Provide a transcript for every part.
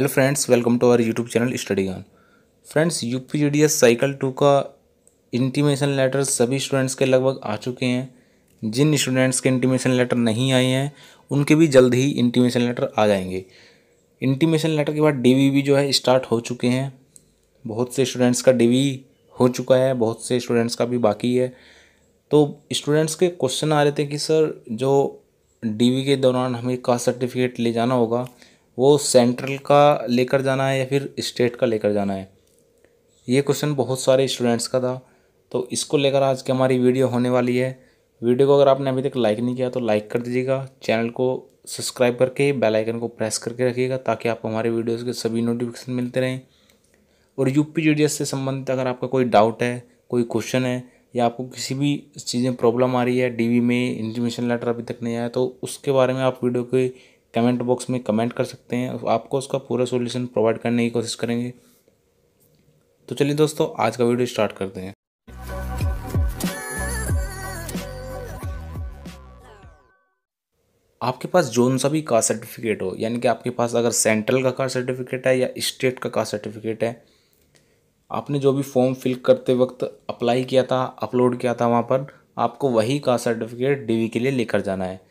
Hello friends welcome to our YouTube channel study गान friends UP G D S cycle two का intimation letter सभी students के लगभग आ चुके हैं। जिन स्टूडेंट्स के इंटीमेशन लेटर नहीं आए हैं, उनके भी जल्द ही इंटीमेशन लेटर आ जाएँगे। इंटीमेशन लेटर के बाद डी जो है स्टार्ट हो चुके हैं। बहुत से स्टूडेंट्स का डीवी हो चुका है, बहुत से स्टूडेंट्स का भी बाकी है। तो स्टूडेंट्स के क्वेश्चन आ रहे थे कि, सर, जो डीवी के दौरान हमें कास्ट सर्टिफिकेट ले जाना होगा वो सेंट्रल का लेकर जाना है या फिर स्टेट का लेकर जाना है? ये क्वेश्चन बहुत सारे स्टूडेंट्स का था। तो इसको लेकर आज की हमारी वीडियो होने वाली है। वीडियो को अगर आपने अभी तक लाइक नहीं किया तो लाइक कर दीजिएगा। चैनल को सब्सक्राइब करके बेल आइकन को प्रेस करके रखिएगा ताकि आपको हमारे वीडियोज़ के सभी नोटिफिकेशन मिलते रहें। और यूपी जी से संबंधित अगर आपका कोई डाउट है, कोई क्वेश्चन है या आपको किसी भी चीज़ में प्रॉब्लम आ रही है डीवी में इंटीमेशन लेटर अभी तक नहीं आया तो उसके बारे में आप वीडियो के कमेंट बॉक्स में कमेंट कर सकते हैं। आपको उसका पूरा सोल्यूशन प्रोवाइड करने की कोशिश करेंगे। तो चलिए दोस्तों, आज का वीडियो स्टार्ट करते हैं। आपके पास जोन सा भी कास्ट सर्टिफिकेट हो, यानी कि आपके पास अगर सेंट्रल का कास्ट सर्टिफिकेट है या स्टेट का कास्ट सर्टिफिकेट है, आपने जो भी फॉर्म फिल करते वक्त अप्लाई किया था, अपलोड किया था वहाँ पर, आपको वही कास्ट सर्टिफिकेट डीवी के लिए लेकर जाना है।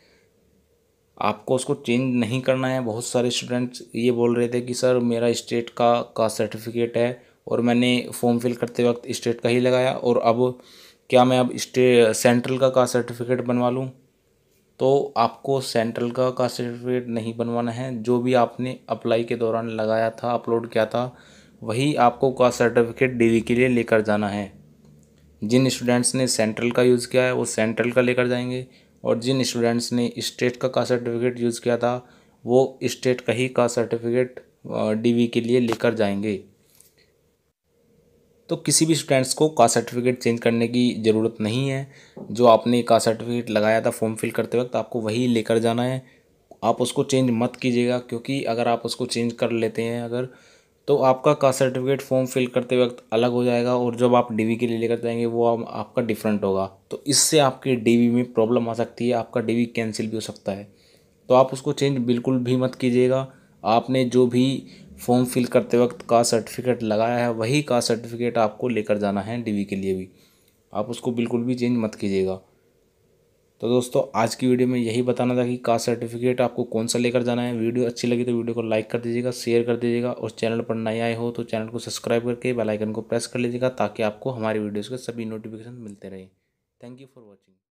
आपको उसको चेंज नहीं करना है। बहुत सारे स्टूडेंट्स ये बोल रहे थे कि, सर, मेरा स्टेट का कास्ट सर्टिफिकेट है और मैंने फॉर्म फिल करते वक्त स्टेट का ही लगाया और अब क्या मैं अब स्टे सेंट्रल का कास्ट सर्टिफिकेट बनवा लूँ? तो आपको सेंट्रल का कास्ट सर्टिफिकेट नहीं बनवाना है। जो भी आपने अप्लाई के दौरान लगाया था अपलोड किया था, वही आपको कास्ट सर्टिफिकेट डी के लिए लेकर जाना है। जिन स्टूडेंट्स ने सेंट्रल का यूज़ किया है, वो सेंट्रल का लेकर जाएँगे। और जिन स्टूडेंट्स ने स्टेट का कास्ट सर्टिफिकेट यूज़ किया था, वो स्टेट का ही कास्ट सर्टिफिकेट डी के लिए लेकर जाएँगे। तो किसी भी स्टूडेंट्स को कास्ट सर्टिफिकेट चेंज करने की ज़रूरत नहीं है। जो आपने कास्ट सर्टिफिकेट लगाया था फॉर्म फिल करते वक्त, आपको वही लेकर जाना है। आप उसको चेंज मत कीजिएगा, क्योंकि अगर आप उसको चेंज कर लेते हैं, अगर तो आपका कास्ट सर्टिफिकेट फॉर्म फिल करते वक्त अलग हो जाएगा और जब आप डीवी के लिए लेकर जाएँगे वो आप, आपका डिफरेंट होगा। तो इससे आपके डीवी में प्रॉब्लम आ सकती है आपका डीवी कैंसिल भी हो सकता है। तो आप उसको चेंज बिल्कुल भी मत कीजिएगा। आपने जो भी फॉर्म फिल करते वक्त कास्ट सर्टिफिकेट लगाया है वही कास्ट सर्टिफिकेट आपको लेकर जाना है डीवी के लिए भी। आप उसको बिल्कुल भी चेंज मत कीजिएगा। तो दोस्तों, आज की वीडियो में यही बताना था कि कास्ट सर्टिफिकेट आपको कौन सा लेकर जाना है। वीडियो अच्छी लगी तो वीडियो को लाइक कर दीजिएगा, शेयर कर दीजिएगा और चैनल पर नए आए हो तो चैनल को सब्सक्राइब करके बेल आइकन को प्रेस कर लीजिएगा ताकि आपको हमारी वीडियोज़ के सभी नोटिफिकेशन मिलते रहे। Thank you for watching.